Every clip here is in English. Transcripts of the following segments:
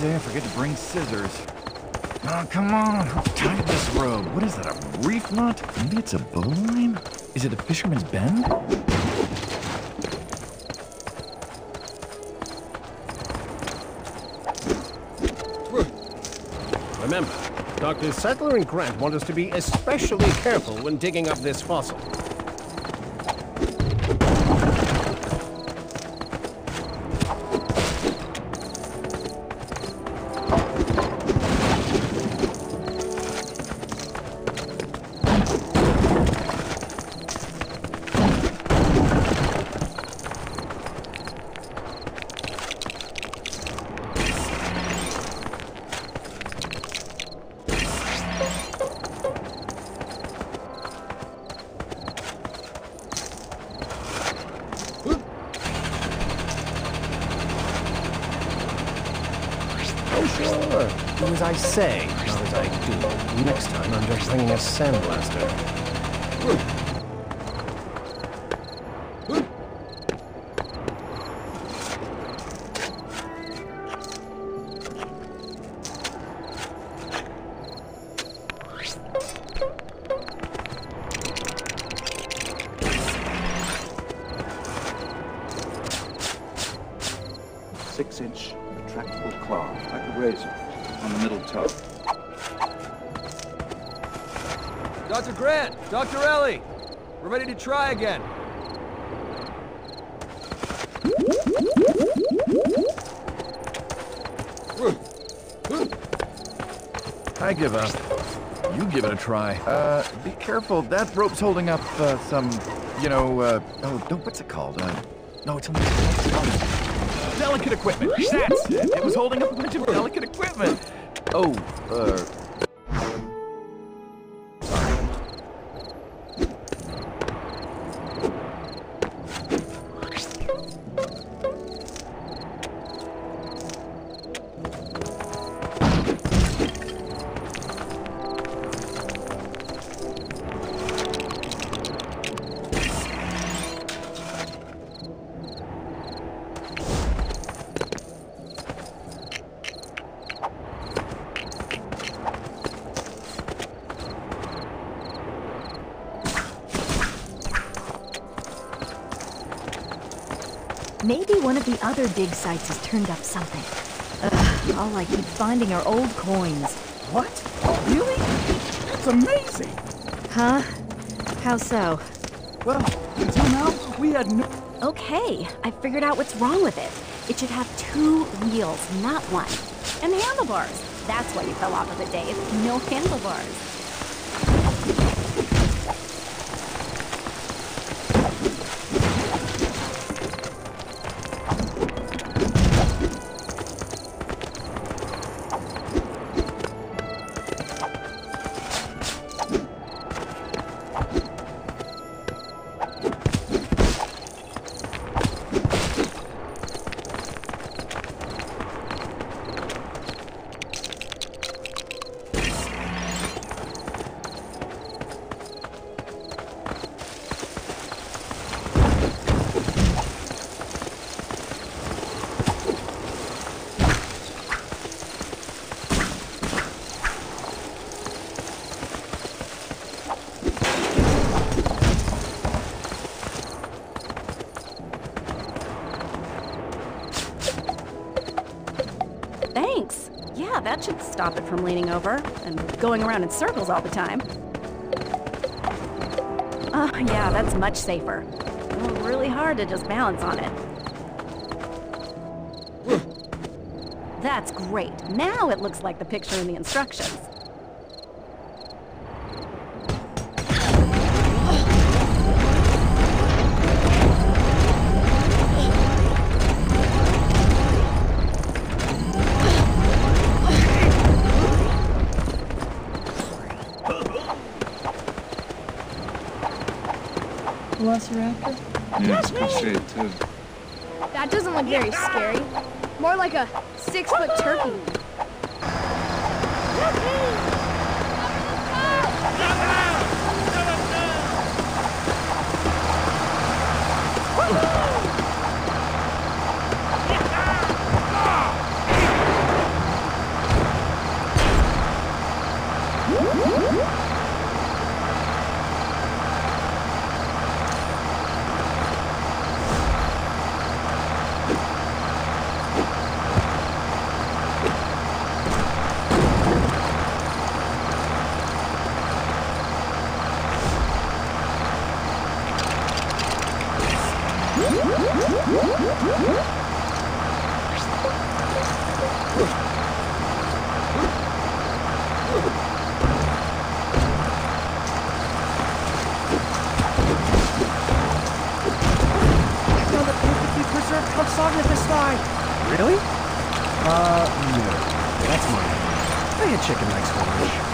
day I forget to bring scissors. Oh, come on. Who tied this rope? What is that, a reef knot? Maybe it's a bowline? Is it a fisherman's bend? Remember, Dr. Sattler and Grant want us to be especially careful when digging up this fossil. Sure. Do as I say, not as I do. Next time, I'm just bringing a sandblaster. On the middle toe. Dr. Grant! Dr. Ellie! We're ready to try again. I give up. You give it a try. Uh, be careful. That rope's holding up uh, some, you know, uh, oh, no, what's it called? Uh, no, it's only oh, delicate equipment. It. It was holding up a bunch of delicate equipment. Oh, uh, Maybe one of the other dig sites has turned up something. Ugh, all I keep finding are old coins. What? Really? That's amazing! Huh? How so? Well, until now, we had no... Okay, I figured out what's wrong with it. It should have two wheels, not one. And handlebars. That's why you fell off of it, Dave. No handlebars. Stop it from leaning over and going around in circles all the time. Oh, yeah, that's much safer. Well, really hard to just balance on it. That's great. Now it looks like the picture in the instructions. Yeah, shape, too. That doesn't look very scary. More like a six-foot turkey. Really? Uh, no. That's mine. I had chicken legs for.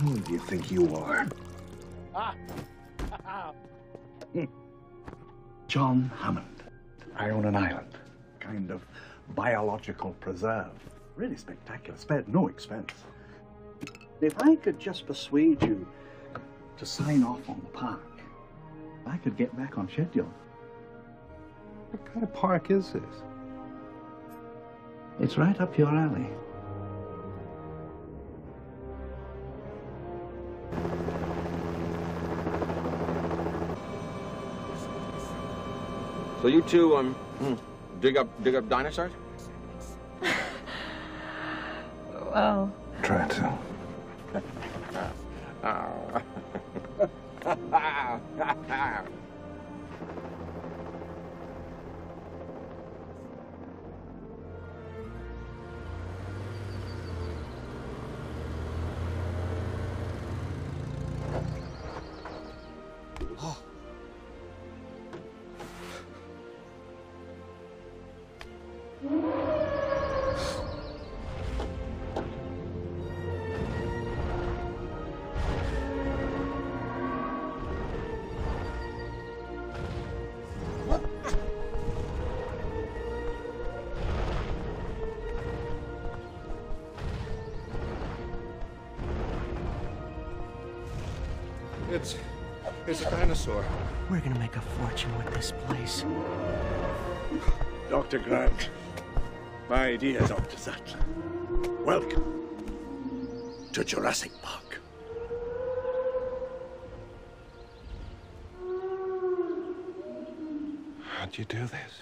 Who do you think you are? John Hammond. I own an island, kind of biological preserve. Really spectacular, spared no expense. If I could just persuade you to sign off on the park, I could get back on schedule. What kind of park is this? It's right up your alley. So you two um dig up dig up dinosaurs? Well, Try to. It's it's a dinosaur. We're gonna make a fortune with this place. Dr. Grant. My dear Dr. Sattler. Welcome to Jurassic Park. How'd you do this?